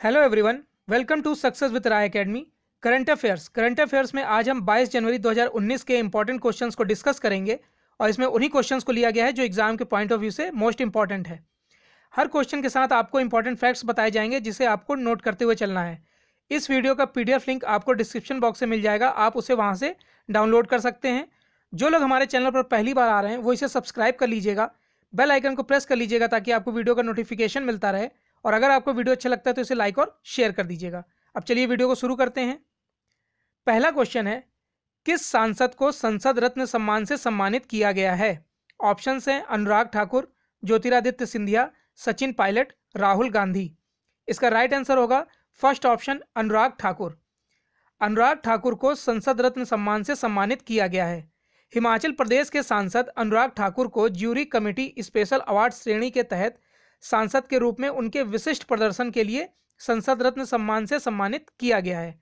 Hello everyone welcome to success with Rai academy current affairs current affairs में आज हम 22 जनवरी 2019 के इंपॉर्टेंट क्वेश्चंस को डिस्कस करेंगे और इसमें उन्हीं क्वेश्चंस को लिया गया है जो एग्ज़ाम के पॉइंट ऑफ़ व्यू से मोस्ट इंपॉर्टेंट है। हर क्वेश्चन के साथ आपको इंपॉर्टेंट फैक्ट्स बताए जाएँगे जिसे आपको नोट करते हुए चलना है। इस वीडियो का पीडीएफ लिंक आपको डिस्क्रिप्शन बॉक्स से मिल जाएगा। आप उसे वहाँ से डाउनलोड कर सकते हैं। जो लोग हमारे चैनल पर पहली बार आ रहे हैं, वो इसे सब्सक्राइब कर लीजिएगा। बेल आइकन को प्रेस कर लीजिएगा ताकि आपको वीडियो का नोटिफिकेशन मिलता रहे। और अगर आपको वीडियो अच्छा लगता है तो इसे लाइक और शेयर कर दीजिएगा। अब चलिए वीडियो को शुरू करते हैं। पहला क्वेश्चन है, किस सांसद को संसद रत्न सम्मान से सम्मानित किया गया है? ऑप्शन हैं अनुराग ठाकुर, ज्योतिरादित्य सिंधिया, सचिन पायलट, राहुल गांधी। इसका राइट आंसर होगा फ़र्स्ट ऑप्शन अनुराग ठाकुर। अनुराग ठाकुर को संसद रत्न सम्मान से सम्मानित किया गया है। हिमाचल प्रदेश के सांसद अनुराग ठाकुर को ज्यूरी कमेटी स्पेशल अवार्ड श्रेणी के तहत सांसद के रूप में उनके विशिष्ट प्रदर्शन के लिए संसद रत्न सम्मान से सम्मानित किया गया है।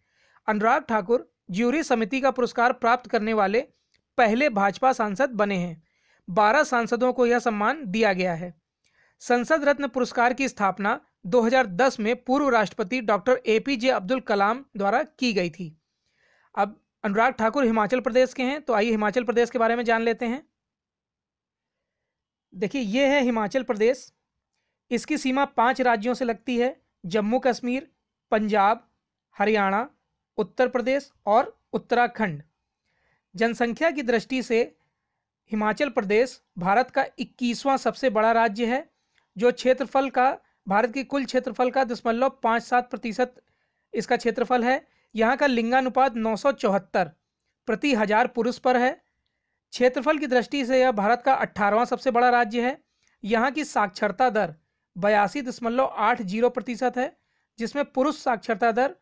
अनुराग ठाकुर ज्यूरी समिति का पुरस्कार प्राप्त करने वाले पहले भाजपा सांसद बने हैं। बारह सांसदों को यह सम्मान दिया गया है। संसद रत्न पुरस्कार की स्थापना 2010 में पूर्व राष्ट्रपति डॉक्टर एपीजे अब्दुल कलाम द्वारा की गई थी। अब अनुराग ठाकुर हिमाचल प्रदेश के हैं तो आइए हिमाचल प्रदेश के बारे में जान लेते हैं। देखिए, ये है हिमाचल प्रदेश इसकी सीमा पाँच राज्यों से लगती है, जम्मू कश्मीर, पंजाब, हरियाणा, उत्तर प्रदेश और उत्तराखंड। जनसंख्या की दृष्टि से हिमाचल प्रदेश भारत का 21वां सबसे बड़ा राज्य है, जो क्षेत्रफल का, भारत की कुल क्षेत्रफल का दशमलव पाँच सात प्रतिशत इसका क्षेत्रफल है। यहाँ का लिंगानुपात नौ सौ चौहत्तर, प्रति हज़ार पुरुष पर है। क्षेत्रफल की दृष्टि से यह भारत का अट्ठारहवां सबसे बड़ा राज्य है। यहाँ की साक्षरता दर बयासी दशमलव आठ ज़ीरो प्रतिशत है, जिसमें पुरुष साक्षरता दर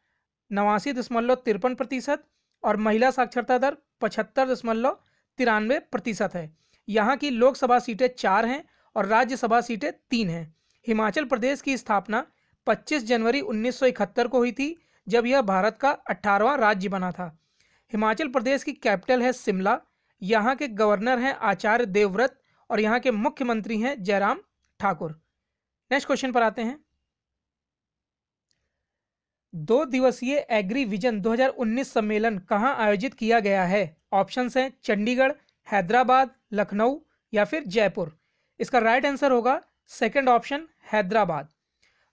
नवासी दशमलव तिरपन प्रतिशत और महिला साक्षरता दर पचहत्तर दशमलव तिरानवे प्रतिशत है। यहाँ की लोकसभा सीटें चार हैं और राज्यसभा सीटें तीन हैं। हिमाचल प्रदेश की स्थापना 25 जनवरी 1971 को हुई थी, जब यह भारत का अट्ठारहवां राज्य बना था। हिमाचल प्रदेश की कैपिटल है शिमला, यहाँ के गवर्नर हैं आचार्य देवव्रत और यहाँ के मुख्यमंत्री हैं जयराम ठाकुर। नेक्स्ट क्वेश्चन पर आते हैं। दो दिवसीय एग्री विजन 2019 सम्मेलन कहाँ आयोजित किया गया है? ऑप्शंस हैं चंडीगढ़, हैदराबाद, लखनऊ या फिर जयपुर। इसका राइट आंसर होगा सेकंड ऑप्शन हैदराबाद।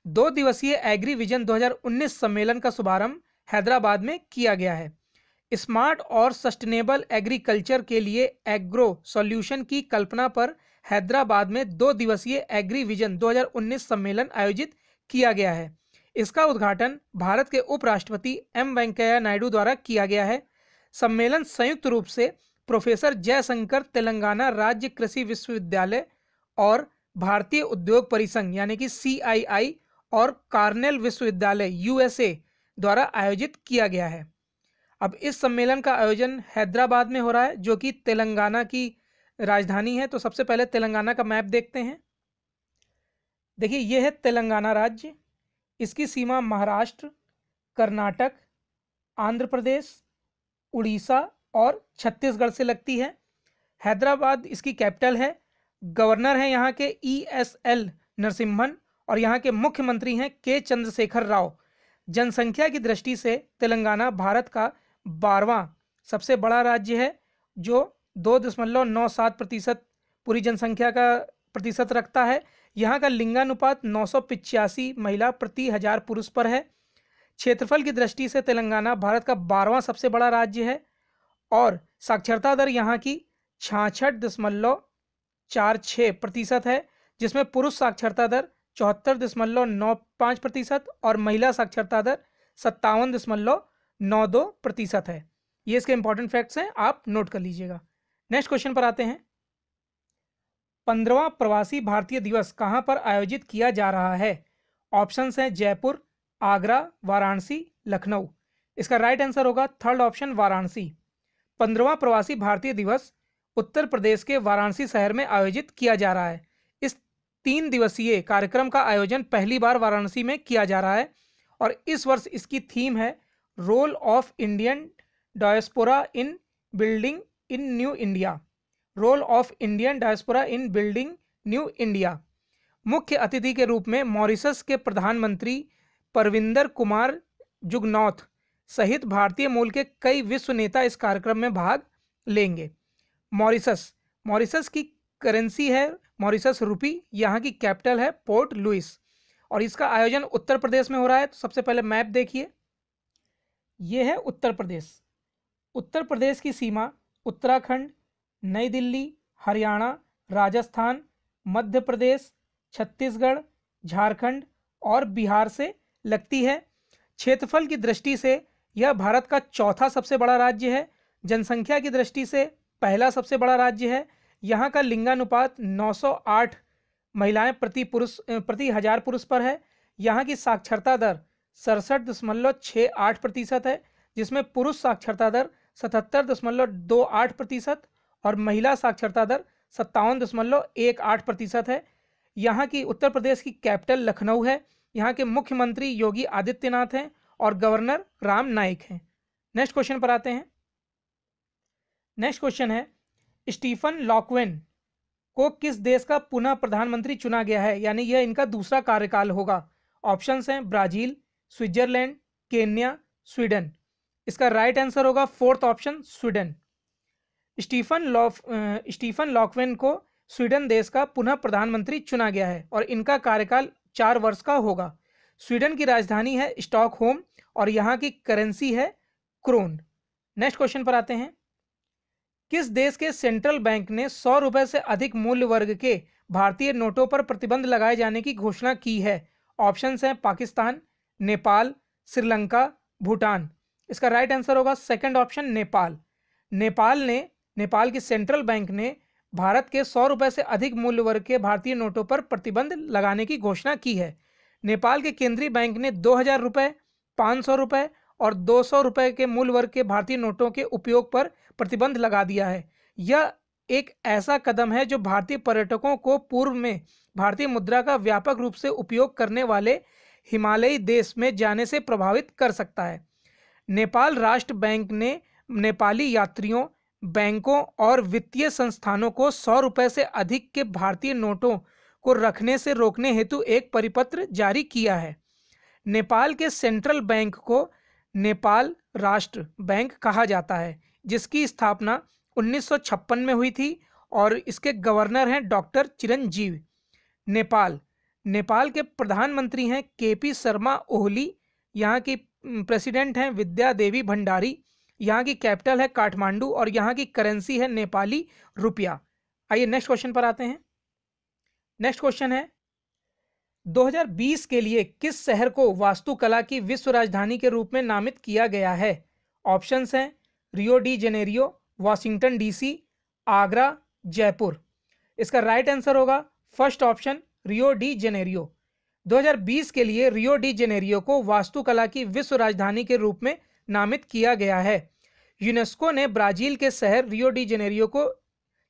दो दिवसीय एग्री विजन 2019 सम्मेलन का शुभारंभ हैदराबाद में किया गया है। स्मार्ट और सस्टेनेबल एग्रीकल्चर के लिए एग्रो सॉल्यूशन की कल्पना पर हैदराबाद में दो दिवसीय एग्री विजन 2019 सम्मेलन आयोजित किया गया है। इसका उद्घाटन भारत के उपराष्ट्रपति एम वेंकैया नायडू द्वारा किया गया है। सम्मेलन संयुक्त रूप से प्रोफेसर जयशंकर तेलंगाना राज्य कृषि विश्वविद्यालय और भारतीय उद्योग परिसंघ यानी कि CII और कार्नेल विश्वविद्यालय यूएसए द्वारा आयोजित किया गया है। अब इस सम्मेलन का आयोजन हैदराबाद में हो रहा है, जो कि तेलंगाना की राजधानी है। तो सबसे पहले तेलंगाना का मैप देखते हैं। देखिए यह है तेलंगाना राज्य। इसकी सीमा महाराष्ट्र, कर्नाटक, आंध्र प्रदेश, उड़ीसा और छत्तीसगढ़ से लगती है। हैदराबाद इसकी कैपिटल है, गवर्नर हैं यहाँ के ई एस एल नरसिम्हन और यहाँ के मुख्यमंत्री हैं के चंद्रशेखर राव। जनसंख्या की दृष्टि से तेलंगाना भारत का बारहवां सबसे बड़ा राज्य है, जो दो दशमलव नौ सात प्रतिशत पूरी जनसंख्या का प्रतिशत रखता है। यहाँ का लिंगानुपात नौ सौ पिचासी महिला प्रति हज़ार पुरुष पर है। क्षेत्रफल की दृष्टि से तेलंगाना भारत का बारहवां सबसे बड़ा राज्य है और साक्षरता दर यहाँ की छाछठ दशमलव चार छः प्रतिशत है, जिसमें पुरुष साक्षरता दर चौहत्तर दशमलव नौ पाँच प्रतिशत और महिला साक्षरता दर सत्तावन दशमलव नौ दो प्रतिशत है। ये इसके इंपॉर्टेंट फैक्ट्स हैं, आप नोट कर लीजिएगा। नेक्स्ट क्वेश्चन पर आते हैं। पंद्रवा प्रवासी भारतीय दिवस कहाँ पर आयोजित किया जा रहा है? ऑप्शंस हैं जयपुर, आगरा, वाराणसी, लखनऊ। इसका राइट आंसर होगा थर्ड ऑप्शन वाराणसी। पंद्रवा प्रवासी भारतीय दिवस उत्तर प्रदेश के वाराणसी शहर में आयोजित किया जा रहा है। इस तीन दिवसीय कार्यक्रम का आयोजन पहली बार वाराणसी में किया जा रहा है और इस वर्ष इसकी थीम है role of Indian diaspora in building in new India role of Indian diaspora in building new India मुख्य अतिथि के रूप में मॉरिशस के प्रधानमंत्री परविंदर कुमार जुगनौथ सहित भारतीय मूल के कई विश्व नेता इस कार्यक्रम में भाग लेंगे। मॉरिसस मॉरिसस की करेंसी है मॉरिसस रुपी यहाँ की कैपिटल है पोर्ट लुइस और इसका आयोजन उत्तर प्रदेश में हो रहा है तो सबसे पहले मैप देखिए। ये है उत्तर प्रदेश। उत्तर प्रदेश की सीमा उत्तराखंड, नई दिल्ली, हरियाणा, राजस्थान, मध्य प्रदेश, छत्तीसगढ़, झारखंड और बिहार से लगती है। क्षेत्रफल की दृष्टि से यह भारत का चौथा सबसे बड़ा राज्य है। जनसंख्या की दृष्टि से पहला सबसे बड़ा राज्य है। यहाँ का लिंगानुपात 908 महिलाएँ प्रति पुरुष, प्रति हज़ार पुरुष पर है। यहाँ की साक्षरता दर सड़सठ दशमलव छः आठ प्रतिशत है, जिसमें पुरुष साक्षरता दर सतहत्तर दशमलव दो आठ प्रतिशत और महिला साक्षरता दर सत्तावन दशमलव एक आठ प्रतिशत है। यहाँ की उत्तर प्रदेश की कैपिटल लखनऊ है। यहाँ के मुख्यमंत्री योगी आदित्यनाथ हैं और गवर्नर राम नाइक हैं। नेक्स्ट क्वेश्चन पर आते हैं। नेक्स्ट क्वेश्चन है, स्टीफन लॉकवेन को किस देश का पुनः प्रधानमंत्री चुना गया है? यानी यह इनका दूसरा कार्यकाल होगा। ऑप्शंस हैं ब्राज़ील स्विट्जरलैंड, केन्या, स्वीडन। इसका राइट आंसर होगा fourth option Sweden. Stefan loaf Stefan Lofven को स्वीडन देश का पुनः प्रधानमंत्री चुना गया है और इनका कार्यकाल चार वर्ष का होगा। स्वीडन की राजधानी है स्टॉकहोम और यहाँ की करेंसी है क्रोन। नेक्स्ट क्वेश्चन पर आते हैं। किस देश के सेंट्रल बैंक ने सौ रुपए से अधिक मूल्य वर्ग के भारतीय नोटों पर प्रतिबंध लगाए जाने की घोषणा की है? ऑप्शंस हैं पाकिस्तान नेपाल, श्रीलंका, भूटान। इसका राइट आंसर होगा सेकंड ऑप्शन नेपाल। नेपाल ने, नेपाल की सेंट्रल बैंक ने भारत के सौ रुपए से अधिक मूल्य वर्ग के भारतीय नोटों पर प्रतिबंध लगाने की घोषणा की है। नेपाल के केंद्रीय बैंक ने दो हज़ार रुपये पाँच सौ रुपये और दो सौ रुपये के मूल्य वर्ग के भारतीय नोटों के उपयोग पर प्रतिबंध लगा दिया है। यह एक ऐसा कदम है जो भारतीय पर्यटकों को पूर्व में भारतीय मुद्रा का व्यापक रूप से उपयोग करने वाले हिमालयी देश में जाने से प्रभावित कर सकता है। नेपाल राष्ट्र बैंक ने नेपाली यात्रियों, बैंकों और वित्तीय संस्थानों को सौ रुपये से अधिक के भारतीय नोटों को रखने से रोकने हेतु एक परिपत्र जारी किया है। नेपाल के सेंट्रल बैंक को नेपाल राष्ट्र बैंक कहा जाता है, जिसकी स्थापना 1956 में हुई थी और इसके गवर्नर हैं डॉक्टर चिरंजीव। नेपाल नेपाल के प्रधानमंत्री हैं के पी शर्मा ओहली, यहाँ की प्रेसिडेंट हैं विद्या देवी भंडारी, यहाँ की कैपिटल है काठमांडू और यहाँ की करेंसी है नेपाली रुपया। आइए नेक्स्ट क्वेश्चन पर आते हैं। नेक्स्ट क्वेश्चन है 2020 के लिए किस शहर को वास्तुकला की विश्व राजधानी के रूप में नामित किया गया है? ऑप्शंस हैं, Rio de Janeiro, Washington DC, Agra, Jaipur. इसका राइट आंसर होगा, first option Rio de Janeiro. 2020 के लिए रियो डी जेनेरियो को वास्तुकला की विश्व राजधानी के रूप में नामित किया गया है। यूनेस्को ने ब्राज़ील के शहर रियो डी जेनेरियो को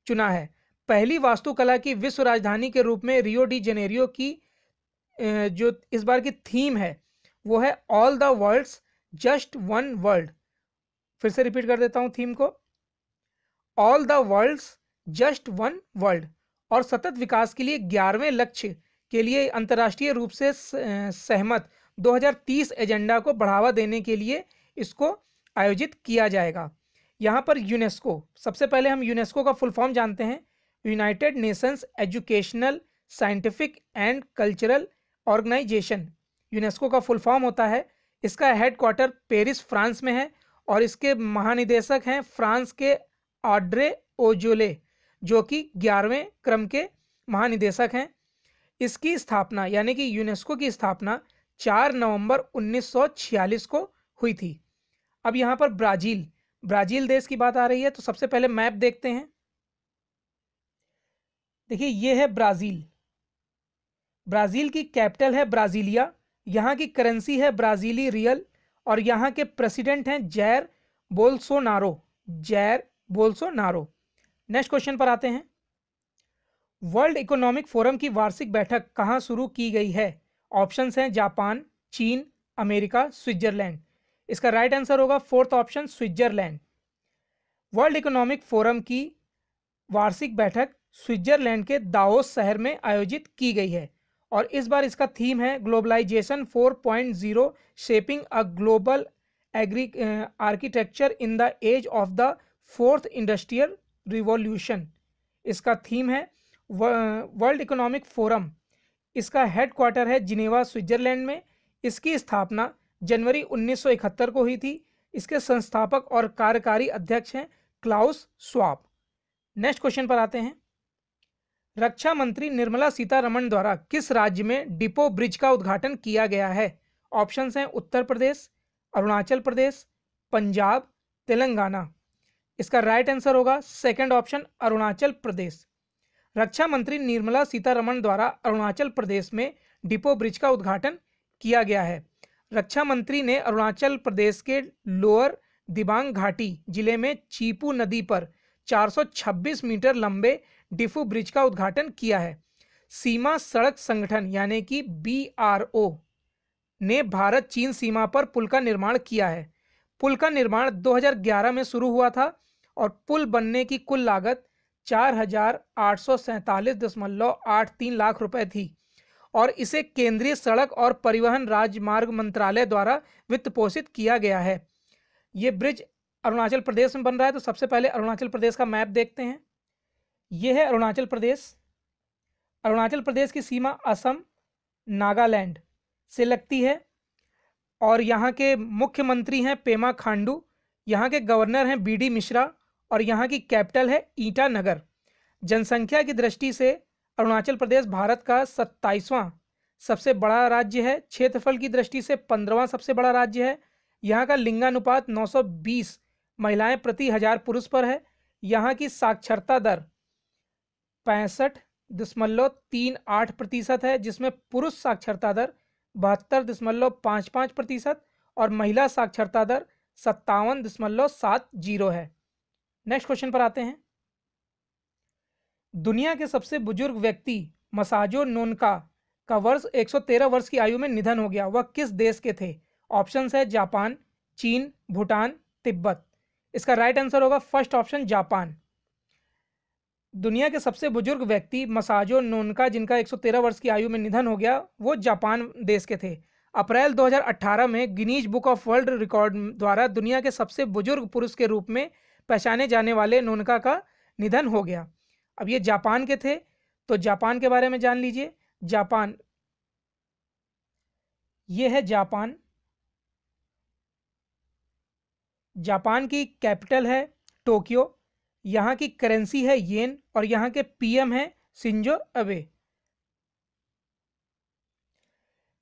चुना है। पहली वास्तुकला की विश्व राजधानी के रूप में रियो डी जेनेरियो की जो इस बार की थीम है, वो है all the worlds just one world फिर से रिपीट कर देता हूँ थीम को। All the worlds just one world और सतत विकास के लिए ग्यारहवें लक्ष्य के लिए अंतर्राष्ट्रीय रूप से सहमत। 2030 एजेंडा को बढ़ावा देने के लिए इसको आयोजित किया जाएगा। यहाँ पर यूनेस्को। सबसे पहले हम यूनेस्को का फुल फॉर्म जानते हैं। United Nations Educational, Scientific and Cultural Organization. UNESCO का फुल फॉर्म होता है। इसका हेडक्वार्टर पेरिस, फ्रांस में है और इसके महानिदेशक हैं फ्रांस के ऑड्रे ओजोले। जो कि ग्यारहवें क्रम के महानिदेशक हैं। इसकी स्थापना, यानी कि यूनेस्को की स्थापना 4 नवंबर 1946 को हुई थी। अब यहाँ पर ब्राज़ील ब्राज़ील देश की बात आ रही है तो सबसे पहले मैप देखते हैं। देखिए, ये है ब्राज़ील। ब्राज़ील की कैपिटल है ब्राज़ीलिया, यहाँ की करेंसी है ब्राज़ीली रियल, और यहाँ के प्रेसिडेंट हैं Jair Bolsonaro Jair Bolsonaro. Next question पर आते हैं। वर्ल्ड इकोनॉमिक फोरम की वार्षिक बैठक कहाँ शुरू की गई है? ऑप्शन हैं जापान, चीन, अमेरिका, स्विट्जरलैंड। इसका राइट आंसर होगा fourth option Switzerland. World Economic Forum की वार्षिक बैठक स्विट्जरलैंड के दाओस शहर में आयोजित की गई है और इस बार इसका थीम है globalisation 4.0 shaping a global agree architecture in the age of the fourth industrial revolution इसका थीम है वर्ल्ड इकोनॉमिक फोरम इसका हेडक्वार्टर है जिनेवा, स्विट्जरलैंड में। इसकी स्थापना जनवरी 1971 को हुई थी। इसके संस्थापक और कार्यकारी अध्यक्ष हैं क्लाउस स्वाप नेक्स्ट क्वेश्चन पर आते हैं। रक्षा मंत्री निर्मला सीतारमण द्वारा किस राज्य में डिपो ब्रिज का उद्घाटन किया गया है? ऑप्शन हैं उत्तर प्रदेश, अरुणाचल प्रदेश, पंजाब, तेलंगाना। इसका राइट आंसर होगा सेकंड ऑप्शन अरुणाचल प्रदेश। रक्षा मंत्री निर्मला सीतारमण द्वारा अरुणाचल प्रदेश में डिपो ब्रिज का उद्घाटन किया गया है। रक्षा मंत्री ने अरुणाचल प्रदेश के लोअर दिबांग घाटी ज़िले में चीपू नदी पर 426 मीटर लंबे डिफू ब्रिज का उद्घाटन किया है। सीमा सड़क संगठन यानी कि बी ने भारत चीन सीमा पर पुल का निर्माण किया है। पुल का निर्माण 2011 में शुरू हुआ था और पुल बनने की कुल लागत चार हज़ार आठ सौ सैंतालीस दशमलव आठ तीन लाख रुपए थी और इसे केंद्रीय सड़क और परिवहन राजमार्ग मंत्रालय द्वारा वित्त पोषित किया गया है। ये ब्रिज अरुणाचल प्रदेश में बन रहा है तो सबसे पहले अरुणाचल प्रदेश का मैप देखते हैं। ये है अरुणाचल प्रदेश। अरुणाचल प्रदेश की सीमा असम, नागालैंड से लगती है और यहाँ के मुख्यमंत्री हैं पेमा खांडू, यहाँ के गवर्नर हैं बी डी मिश्रा और यहाँ की कैपिटल है ईटानगर। जनसंख्या की दृष्टि से अरुणाचल प्रदेश भारत का सत्ताईसवां सबसे बड़ा राज्य है। क्षेत्रफल की दृष्टि से पंद्रहवां सबसे बड़ा राज्य है। यहाँ का लिंगानुपात 920 महिलाएँ प्रति हज़ार पुरुष पर है। यहाँ की साक्षरता दर पैंसठ दशमलव तीन आठ प्रतिशत है, जिसमें पुरुष साक्षरता दर बहत्तर दशमलव पाँच पाँच प्रतिशत और महिला साक्षरता दर सत्तावन दशमलव सात ज़ीरो है। नेक्स्ट क्वेश्चन पर आते हैं। दुनिया के सबसे बुज़ुर्ग व्यक्ति मसाजो नोनका का वर्ष 113 वर्ष की आयु में निधन हो गया। वह किस देश के थे? ऑप्शन है जापान, चीन, भूटान, तिब्बत। इसका राइट आंसर होगा फ़र्स्ट ऑप्शन जापान। दुनिया के सबसे बुज़ुर्ग व्यक्ति मसाजो नोनका, जिनका 113 वर्ष की आयु में निधन हो गया, वो जापान देश के थे। अप्रैल 2018 में Guinness Book of World Record द्वारा दुनिया के सबसे बुज़ुर्ग पुरुष के रूप में पहचाने जाने वाले नोनका का निधन हो गया। अब ये जापान के थे तो जापान के बारे में जान लीजिए। जापान, ये है जापान। जापान की कैपिटल है टोक्यो, यहाँ की करेंसी है येन और यहाँ के पीएम है सिंजो अबे।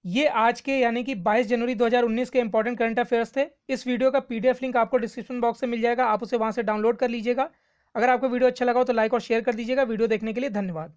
ये आज के यानी कि 22 जनवरी 2019 के इंपॉर्टेंट करंट अफेयर्स थे। इस वीडियो का पीडीएफ लिंक आपको डिस्क्रिप्शन बॉक्स से मिल जाएगा। आप उसे वहाँ से डाउनलोड कर लीजिएगा। अगर आपको वीडियो अच्छा लगा हो तो लाइक और शेयर कर दीजिएगा। वीडियो देखने के लिए धन्यवाद।